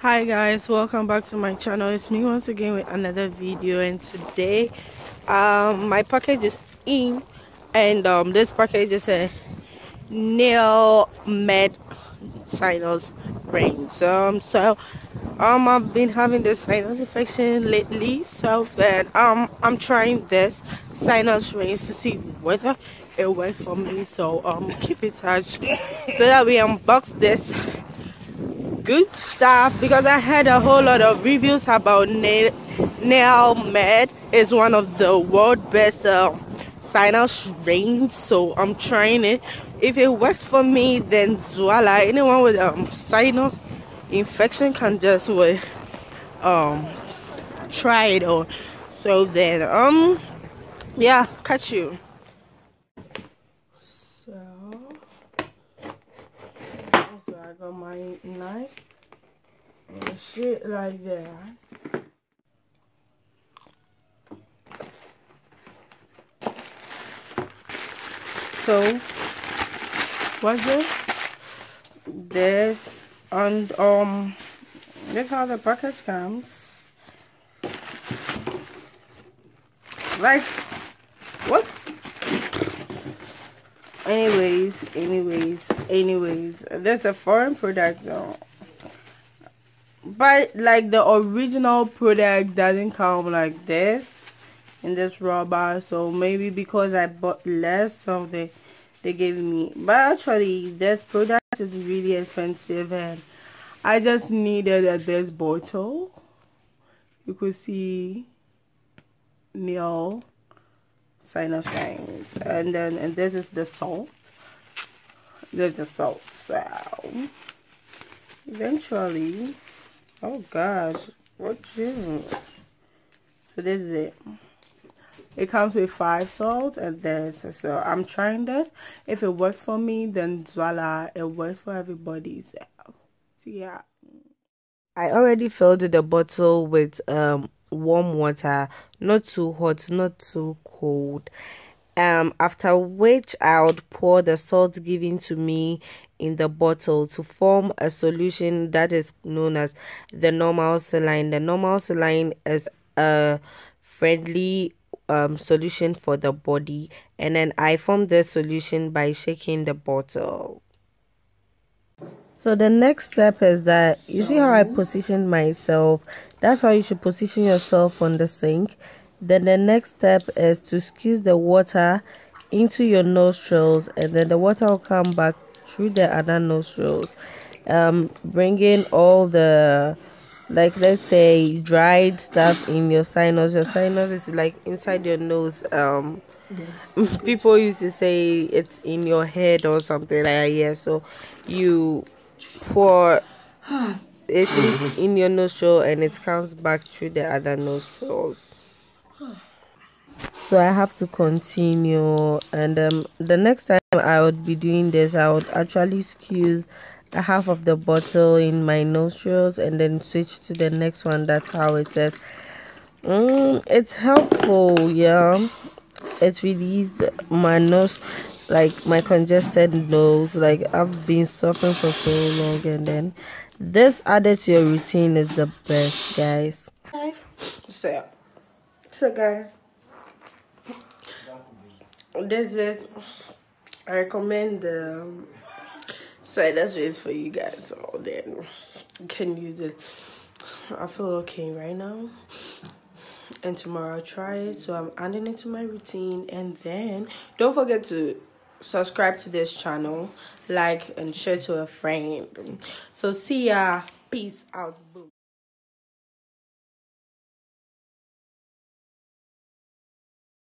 hi guys welcome back to my channel. It's me once again with another video and today um my package is in and um this package is a nail med sinus rinse. Um so um i've been having this sinus infection lately so then um i'm trying this sinus rinse to see whether it works for me. So um keep it touch so that we unbox this good stuff because I heard a whole lot of reviews about nail, NeilMed is one of the world best uh, sinus rinse so I'm trying it. If it works for me then voila anyone with um sinus infection can just uh, um try it on. So then um yeah catch you. So I got my knife shit like that. So, what's this? This, and um, look how the package comes. Like, what? anyways anyways anyways there's a foreign product though but like the original product doesn't come like this in this rubber so maybe because i bought less so they they gave me. But actually this product is really expensive and i just needed a, this bottle. You could see nail sinus rinse and then and this is the salt. There's the salt so eventually oh gosh. What you so this is it. It comes with five salts and this. So i'm trying this. If it works for me then voila it works for everybody. So, so yeah i already filled the bottle with um warm water. Not too hot not too cold um after which i would pour the salt given to me in the bottle to form a solution that is known as the normal saline the normal saline is a friendly um, solution for the body and then i form this solution by shaking the bottle so the next step is that you see how I position myself. That's how you should position yourself on the sink. Then the next step is to squeeze the water into your nostrils and then the water will come back through the other nostrils. Um, bringing all the like let's say dried stuff in your sinus. Your sinus is like inside your nose. Um, yeah. people used to say it's in your head or something like that. Yeah, so you pour it in your nostril and it comes back through the other nostrils so i have to continue and um, the next time i would be doing this i would actually squeeze a half of the bottle in my nostrils and then switch to the next one. That's how it says mm, it's helpful yeah. It relieves my nose like my congested nose. Like i've been suffering for so long and then this added to your routine is the best guys. So so guys this is i recommend the um, rinse for you guys so then you can use it i feel okay right now and tomorrow I'll try it. So I'm adding it to my routine. And then don't forget to subscribe to this channel, like and share to a friend. So see ya. Peace out. Boom.